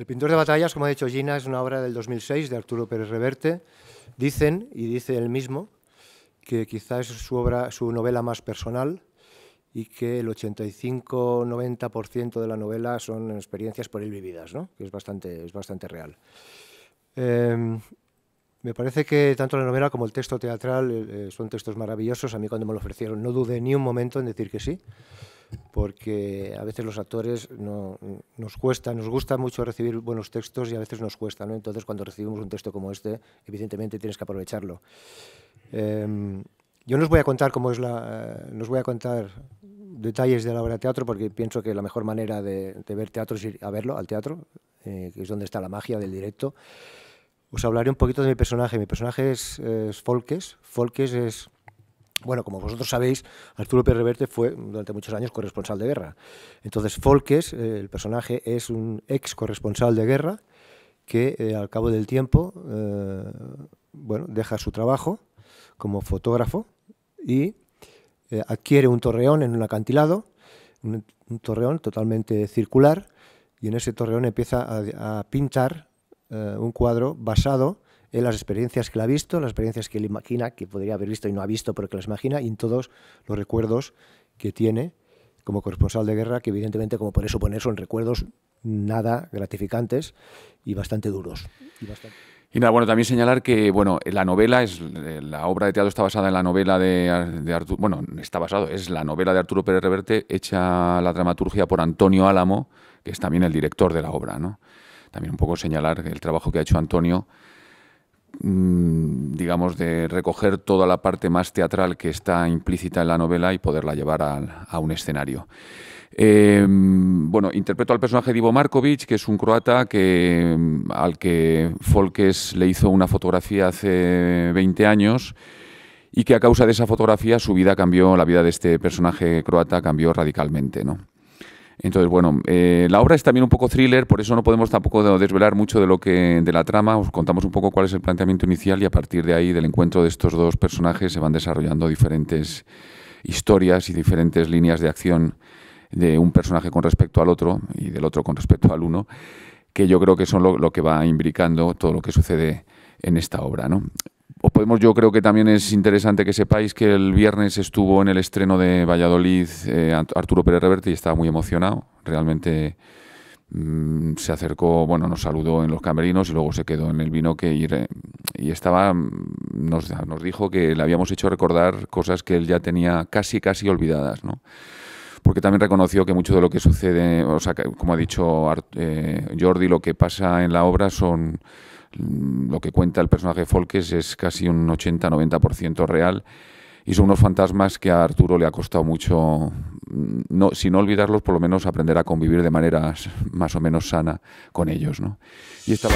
El pintor de batallas, como ha dicho Gina, es una obra del 2006 de Arturo Pérez Reverte. Dicen, y dice él mismo, que quizás es su, obra, su novela más personal y que el 85-90% de la novela son experiencias por él vividas, ¿no? que es bastante, es bastante real. Em, me parece que tanto la novela como el texto teatral eh, son textos maravillosos. A mí cuando me lo ofrecieron no dudé ni un momento en decir que sí porque a veces los actores no, nos cuesta, nos gusta mucho recibir buenos textos y a veces nos cuesta, ¿no? Entonces cuando recibimos un texto como este, evidentemente tienes que aprovecharlo. Em, yo no os voy a contar cómo es la, eh, no os voy a contar detalles de la obra de teatro porque pienso que la mejor manera de, ver teatro es ir a verlo, al teatro, eh, que es donde está la magia del directo. Os hablaré un poquito de mi personaje. Mi personaje es, es Folkes. Folkes es bueno, como vosotros sabéis, Arturo Pérez Reverte fue durante muchos años corresponsal de guerra. Entonces, Folkes, eh, el personaje, es un ex corresponsal de guerra que eh, al cabo del tiempo eh, bueno, deja su trabajo como fotógrafo y adquiere un torreón en un acantilado, un, torreón totalmente circular, y en ese torreón empieza a, a pintar un cuadro basado en las experiencias que él ha visto, las experiencias que él imagina, que podría haber visto y no ha visto, pero que las imagina, y en todos los recuerdos que tiene como corresponsal de guerra, que evidentemente, como puede suponer, son recuerdos nada gratificantes y bastante duros. Y, nada, bueno, también señalar que, bueno, la novela es, la obra de teatro está basada en la novela de, de Arturo, bueno, está basado, es la novela de Arturo Pérez Reverte, hecha la dramaturgia por Antonio Álamo, que es también el director de la obra, ¿no? También un poco señalar el trabajo que ha hecho Antonio, digamos, de recoger toda la parte más teatral que está implícita en la novela y poderla llevar a, un escenario. Em, bueno, interpreto al personaje de Ivo Markovic, que es un croata que, al que Folkes le hizo una fotografía hace 20 años y que a causa de esa fotografía su vida cambió, la vida de este personaje croata cambió radicalmente, ¿no? Entonces, bueno, eh, la obra es también un poco thriller, por eso no podemos tampoco desvelar mucho de lo que de la trama. Os contamos un poco cuál es el planteamiento inicial y a partir de ahí, del encuentro de estos dos personajes, se van desarrollando diferentes historias y diferentes líneas de acción de un personaje con respecto al otro y del otro con respecto al uno, que yo creo que son lo, lo que va imbricando todo lo que sucede en esta obra. ¿no? Os podemos, yo creo que también es interesante que sepáis que el viernes estuvo en el estreno de Valladolid eh, Arturo Pérez Reverte y estaba muy emocionado. Realmente mm, se acercó, bueno, nos saludó en los camerinos y luego se quedó en el vino que ir, y estaba, mm, nos, nos dijo que le habíamos hecho recordar cosas que él ya tenía casi, casi olvidadas, ¿no? porque también reconoció que mucho de lo que sucede, o sea, como ha dicho eh, Jordi, lo que pasa en la obra son lo que cuenta el personaje Folkes es casi un 80-90% real y son unos fantasmas que a Arturo le ha costado mucho, mm, no, si no olvidarlos, por lo menos aprender a convivir de manera más o menos sana con ellos. ¿no? Y esta